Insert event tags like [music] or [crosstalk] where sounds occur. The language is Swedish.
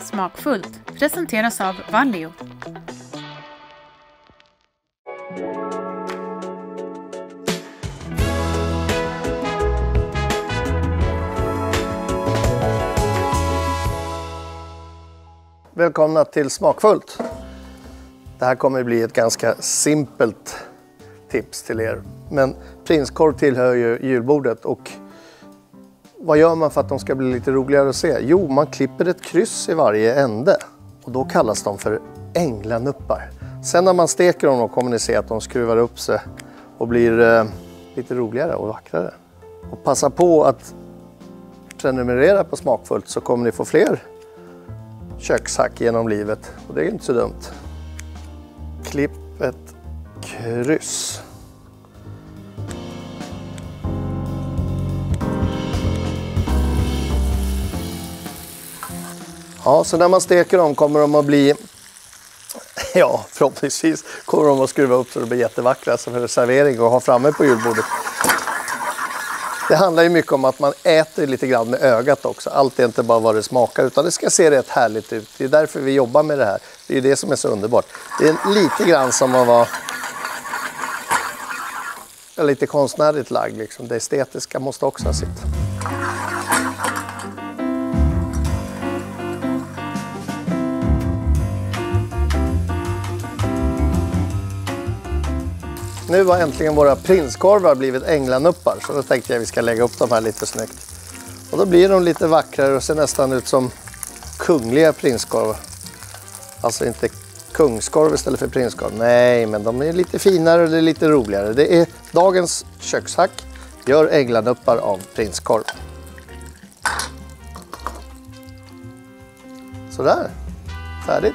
Smakfullt presenteras av Valio. Välkomna till Smakfullt. Det här kommer bli ett ganska simpelt tips till er. Men prinskorv tillhör ju julbordet och vad gör man för att de ska bli lite roligare att se? Jo, man klipper ett kryss i varje ände och då kallas de för änglanuppar. Sen när man steker dem kommer ni se att de skruvar upp sig och blir eh, lite roligare och vackrare. Och passa på att prenumerera på Smakfullt så kommer ni få fler kökshack genom livet och det är inte så dumt. Klipp ett kryss. Ja, så när man steker dem kommer de att bli, [laughs] ja förhoppningsvis kommer de att skruva upp så de blir jättevackra för servering och ha framme på julbordet. Det handlar ju mycket om att man äter lite grann med ögat också. Allt är inte bara vad det smakar utan det ska se rätt härligt ut. Det är därför vi jobbar med det här. Det är det som är så underbart. Det är lite grann som att vara lite konstnärligt lagd. Liksom. Det estetiska måste också ha sitt. Nu har äntligen våra prinskorvar blivit änglanuppar så då tänkte jag att vi ska lägga upp dem här lite snyggt. Och då blir de lite vackrare och ser nästan ut som kungliga prinskorvar. Alltså inte kungskorv istället för prinskorv. Nej, men de är lite finare och det är lite roligare. Det är dagens kökshack. Gör änglanuppar av prinskorv. Sådär, färdigt.